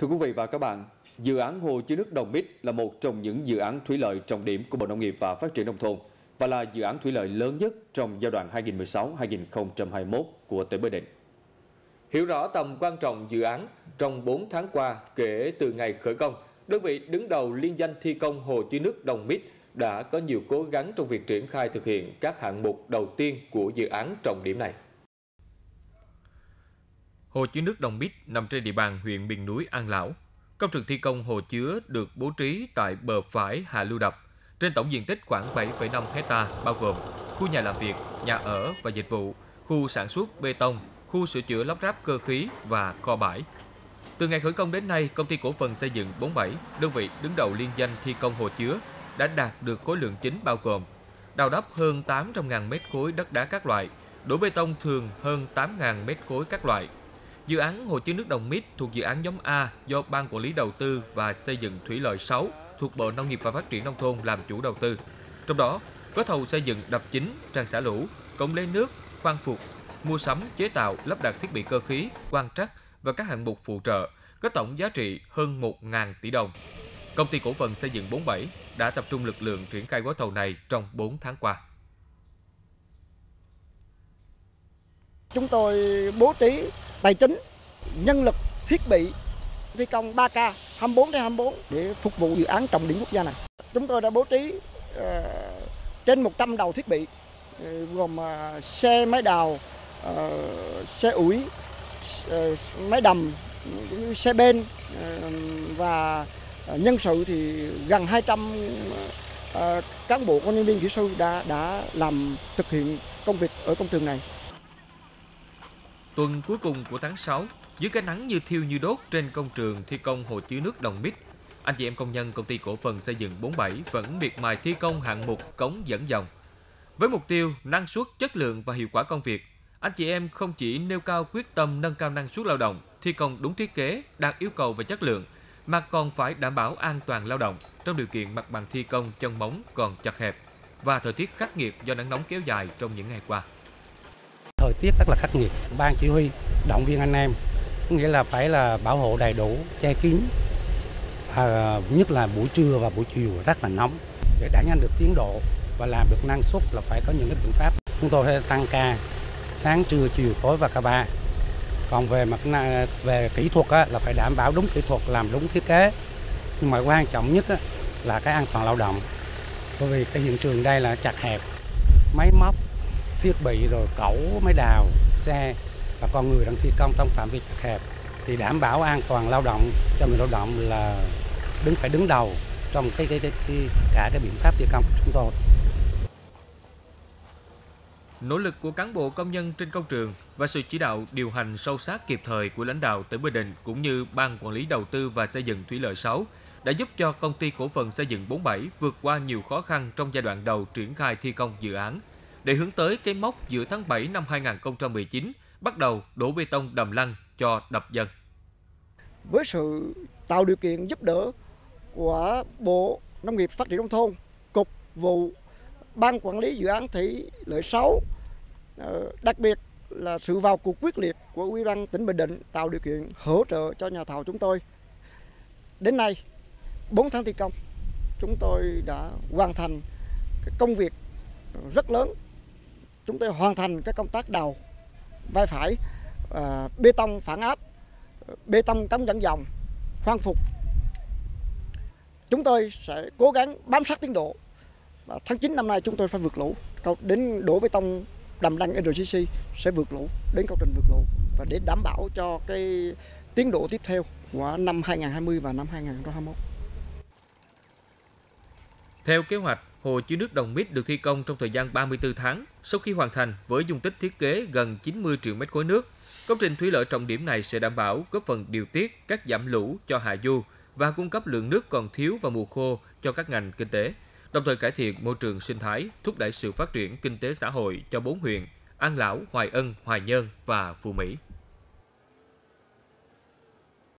Thưa quý vị và các bạn, dự án hồ chứa nước Đồng Mít là một trong những dự án thủy lợi trọng điểm của Bộ Nông nghiệp và Phát triển Nông thôn và là dự án thủy lợi lớn nhất trong giai đoạn 2016-2021 của tỉnh Bình Định. Hiểu rõ tầm quan trọng dự án, trong 4 tháng qua kể từ ngày khởi công, đơn vị đứng đầu liên danh thi công hồ chứa nước Đồng Mít đã có nhiều cố gắng trong việc triển khai thực hiện các hạng mục đầu tiên của dự án trọng điểm này. Hồ chứa nước Đồng Bích nằm trên địa bàn huyện miền núi An Lão. Công trình thi công hồ chứa được bố trí tại bờ phải hạ lưu đập, trên tổng diện tích khoảng 7,5 hecta bao gồm khu nhà làm việc, nhà ở và dịch vụ, khu sản xuất bê tông, khu sửa chữa lắp ráp cơ khí và kho bãi. Từ ngày khởi công đến nay, công ty cổ phần xây dựng 47, đơn vị đứng đầu liên danh thi công hồ chứa, đã đạt được khối lượng chính bao gồm đào đắp hơn 800.000 mét khối đất đá các loại, đổ bê tông thường hơn 8.000 mét khối các loại, Dự án hồ chứa nước Đồng Mít thuộc dự án nhóm A do Ban Quản lý Đầu tư và Xây dựng Thủy lợi 6 thuộc Bộ Nông nghiệp và Phát triển Nông thôn làm chủ đầu tư. Trong đó, có thầu xây dựng đập chính, trang xả lũ, cống lấy nước, khoan phục, mua sắm, chế tạo, lắp đặt thiết bị cơ khí, quan trắc và các hạng mục phụ trợ, có tổng giá trị hơn 1.000 tỷ đồng. Công ty cổ phần xây dựng 47 đã tập trung lực lượng triển khai gói thầu này trong 4 tháng qua. Chúng tôi bố trí tài chính, nhân lực, thiết bị thi công 3K 24 trên 24 để phục vụ dự án trọng điểm quốc gia này. Chúng tôi đã bố trí uh, trên 100 đầu thiết bị uh, gồm uh, xe máy đào, uh, xe ủi, uh, máy đầm, xe bên uh, và nhân sự thì gần 200 uh, cán bộ công nhân viên kỹ sư đã đã làm thực hiện công việc ở công trường này. Tuần cuối cùng của tháng 6, dưới cái nắng như thiêu như đốt trên công trường thi công hồ chứa nước Đồng Mít, anh chị em công nhân công ty cổ phần xây dựng 47 vẫn miệt mài thi công hạng mục cống dẫn dòng. Với mục tiêu năng suất, chất lượng và hiệu quả công việc, anh chị em không chỉ nêu cao quyết tâm nâng cao năng suất lao động, thi công đúng thiết kế, đạt yêu cầu về chất lượng, mà còn phải đảm bảo an toàn lao động trong điều kiện mặt bằng thi công chân móng còn chặt hẹp và thời tiết khắc nghiệt do nắng nóng kéo dài trong những ngày qua thời tiết rất là khắc nghiệt. Ban chỉ huy động viên anh em nghĩa là phải là bảo hộ đầy đủ che kín à, nhất là buổi trưa và buổi chiều rất là nóng. Để đẩy nhanh được tiến độ và làm được năng suất là phải có những cái biện pháp. Chúng tôi sẽ tăng ca sáng trưa chiều tối và ca ba. Còn về mặt về kỹ thuật á, là phải đảm bảo đúng kỹ thuật làm đúng thiết kế. Nhưng mà quan trọng nhất á, là cái an toàn lao động. Bởi vì cái hiện trường đây là chặt hẹp máy móc thiết bị rồi cẩu máy đào xe và con người đang thi công trong phạm vi hẹp thì đảm bảo an toàn lao động cho người lao động là đứng phải đứng đầu trong cái, cái, cái, cái cả cái biện pháp thi công của chúng tôi. Nỗ lực của cán bộ công nhân trên công trường và sự chỉ đạo điều hành sâu sát kịp thời của lãnh đạo tỉnh Bình Định cũng như Ban Quản lý Đầu tư và Xây dựng Thủy lợi 6 đã giúp cho công ty cổ phần xây dựng 47 vượt qua nhiều khó khăn trong giai đoạn đầu triển khai thi công dự án để hướng tới cái mốc giữa tháng 7 năm 2019 bắt đầu đổ bê tông đầm lăng cho đập dân. Với sự tạo điều kiện giúp đỡ của Bộ Nông nghiệp Phát triển Nông thôn, Cục vụ Ban Quản lý Dự án Thủy lợi 6, ờ, đặc biệt là sự vào cuộc quyết liệt của Ủy ban tỉnh Bình Định tạo điều kiện hỗ trợ cho nhà thầu chúng tôi. Đến nay, 4 tháng thi công, chúng tôi đã hoàn thành công việc rất lớn chúng tôi hoàn thành các công tác đầu vai phải à, bê tông phản áp bê tông cống dẫn dòng khoan phục chúng tôi sẽ cố gắng bám sát tiến độ và tháng 9 năm nay chúng tôi phải vượt lũ đến đổ bê tông đầm đăng RCC sẽ vượt lũ đến công trình vượt lũ và để đảm bảo cho cái tiến độ tiếp theo của năm 2020 và năm 2021. Theo kế hoạch, Hồ chứa nước Đồng Mít được thi công trong thời gian 34 tháng. Sau khi hoàn thành với dung tích thiết kế gần 90 triệu mét khối nước, công trình thủy lợi trọng điểm này sẽ đảm bảo góp phần điều tiết các giảm lũ cho hạ du và cung cấp lượng nước còn thiếu vào mùa khô cho các ngành kinh tế, đồng thời cải thiện môi trường sinh thái, thúc đẩy sự phát triển kinh tế xã hội cho bốn huyện An Lão, Hoài Ân, Hoài Nhơn và Phú Mỹ.